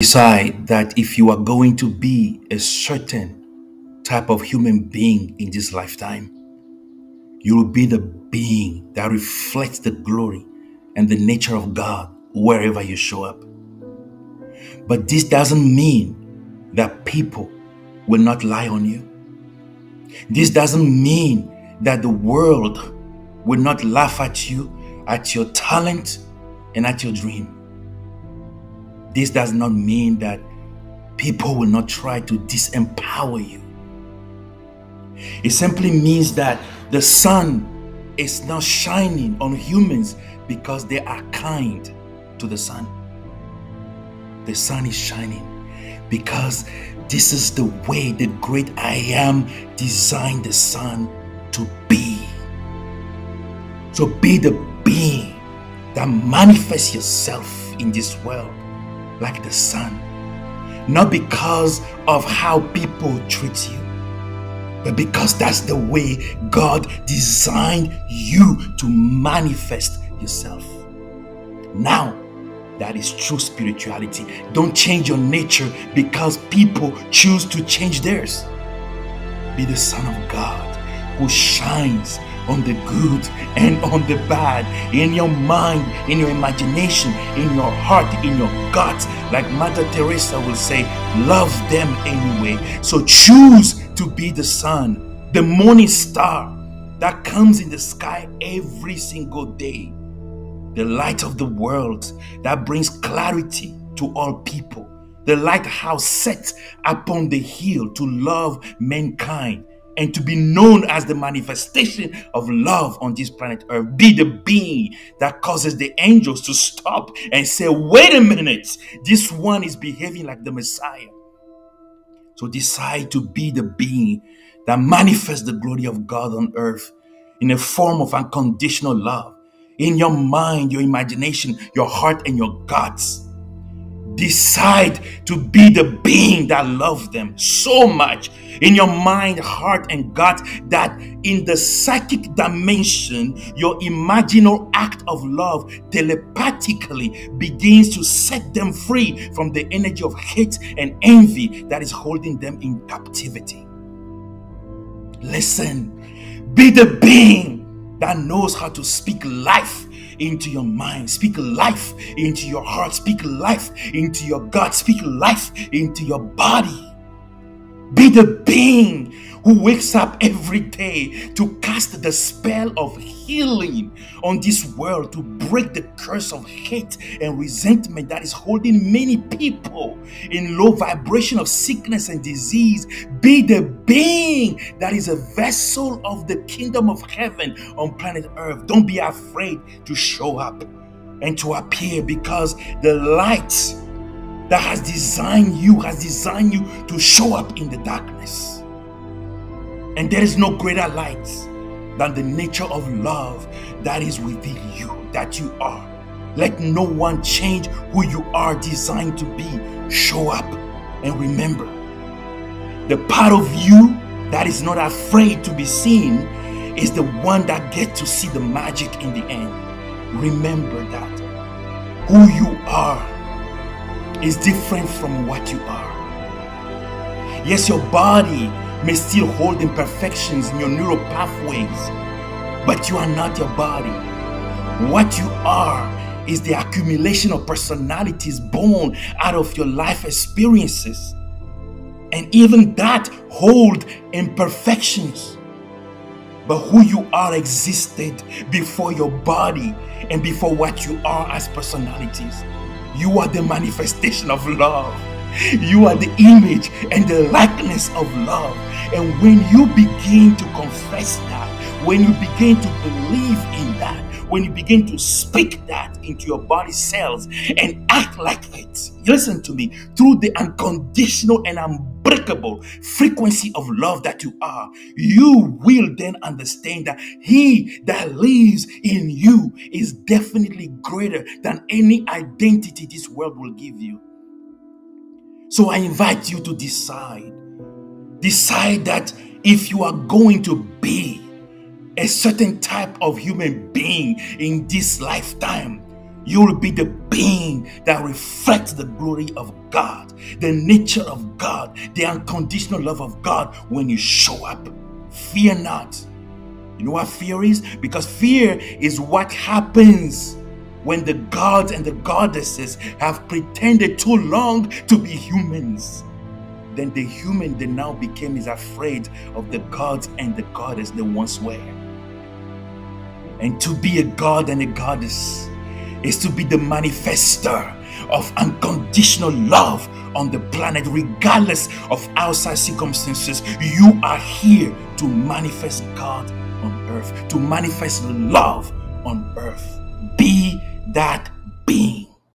decide that if you are going to be a certain type of human being in this lifetime, you will be the being that reflects the glory and the nature of God wherever you show up. But this doesn't mean that people will not lie on you. This doesn't mean that the world will not laugh at you, at your talent, and at your dream. This does not mean that people will not try to disempower you. It simply means that the sun is not shining on humans because they are kind to the sun. The sun is shining because this is the way the great I am designed the sun to be. So be the being that manifests yourself in this world like the sun. Not because of how people treat you, but because that's the way God designed you to manifest yourself. Now, that is true spirituality. Don't change your nature because people choose to change theirs. Be the Son of God who shines on the good and on the bad, in your mind, in your imagination, in your heart, in your gut. Like Mother Teresa will say, love them anyway. So choose to be the sun, the morning star that comes in the sky every single day, the light of the world that brings clarity to all people, the lighthouse set upon the hill to love mankind and to be known as the manifestation of love on this planet Earth. Be the being that causes the angels to stop and say, wait a minute, this one is behaving like the Messiah. So decide to be the being that manifests the glory of God on earth in a form of unconditional love in your mind, your imagination, your heart, and your guts decide to be the being that loves them so much in your mind, heart, and gut that in the psychic dimension, your imaginal act of love telepathically begins to set them free from the energy of hate and envy that is holding them in captivity. Listen, be the being that knows how to speak life into your mind. Speak life into your heart. Speak life into your gut. Speak life into your body. Be the being who wakes up every day to cast the spell of healing on this world, to break the curse of hate and resentment that is holding many people in low vibration of sickness and disease. Be the being that is a vessel of the kingdom of heaven on planet earth. Don't be afraid to show up and to appear because the light that has designed you, has designed you to show up in the darkness. And there is no greater light than the nature of love that is within you, that you are. Let no one change who you are designed to be. Show up and remember the part of you that is not afraid to be seen is the one that gets to see the magic in the end. Remember that who you are is different from what you are. Yes, your body may still hold imperfections in your neural pathways, but you are not your body. What you are is the accumulation of personalities born out of your life experiences. And even that hold imperfections. But who you are existed before your body and before what you are as personalities. You are the manifestation of love. You are the image and the likeness of love. And when you begin to confess that, when you begin to believe in that, when you begin to speak that into your body cells and act like it, listen to me, through the unconditional and unbreakable frequency of love that you are, you will then understand that He that lives in you is definitely greater than any identity this world will give you. So I invite you to decide. Decide that if you are going to be a certain type of human being in this lifetime, You will be the being that reflects the glory of God, the nature of God, the unconditional love of God when you show up. Fear not. You know what fear is? Because fear is what happens when the gods and the goddesses have pretended too long to be humans. Then the human they now became is afraid of the gods and the goddess they once were. And to be a god and a goddess is to be the manifester of unconditional love on the planet, regardless of outside circumstances. You are here to manifest God on earth, to manifest love on earth. Be that being.